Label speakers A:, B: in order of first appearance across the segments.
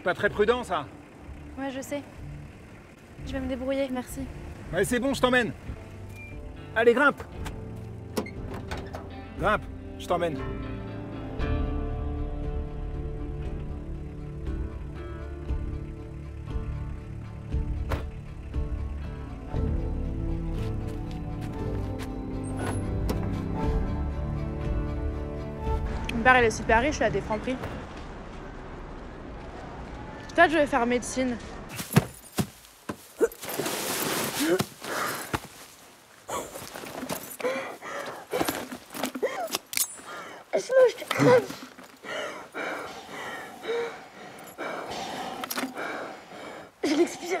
A: C'est pas très prudent ça.
B: Ouais, je sais. Je vais me débrouiller, merci.
A: Ouais, c'est bon, je t'emmène. Allez, grimpe. Grimpe, je t'emmène.
C: Mon père, il est super riche, il a des francs prix. Peut-être je vais faire médecine.
D: Je l'expire.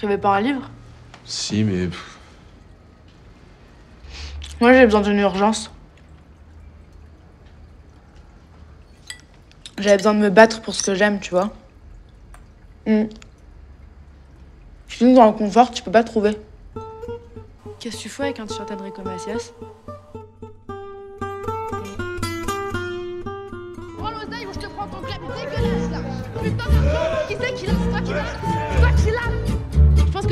C: T'écrivais pas un livre
E: Si, mais.
C: Moi, j'ai besoin d'une urgence. J'avais besoin de me battre pour ce que j'aime, tu vois. Hmm. Sinon, dans le confort, tu peux pas trouver. Qu'est-ce que tu fais avec un t-shirt Enrico Macias
F: Prends l'oseille ou je te prends ton club dégueulasse là Putain de Qui c'est qui l'a C'est toi qui l'as C'est toi qui l'as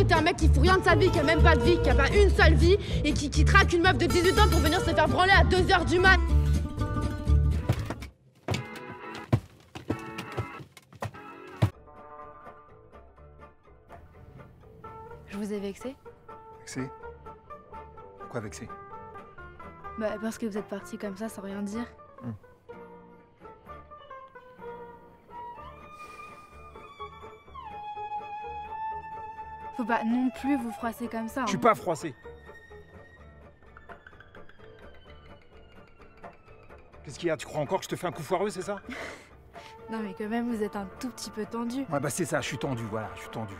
F: T'es un mec qui fout rien de sa vie, qui a même pas de vie, qui a pas une seule vie et qui, qui traque une meuf de 18 ans pour venir se faire branler à 2h du mat
B: Je vous ai vexé
A: Vexé? Pourquoi vexé?
B: Bah, parce que vous êtes parti comme ça sans rien dire.
A: Hmm.
B: Faut pas non plus vous froisser comme ça.
A: Je suis
B: hein.
A: pas froissé. Qu'est-ce qu'il y a? Tu crois encore que je te fais un coup foireux, c'est ça?
B: Non, mais quand même, vous êtes un tout petit peu tendu.
A: Ouais, bah c'est ça, je suis tendu, voilà, je suis tendu.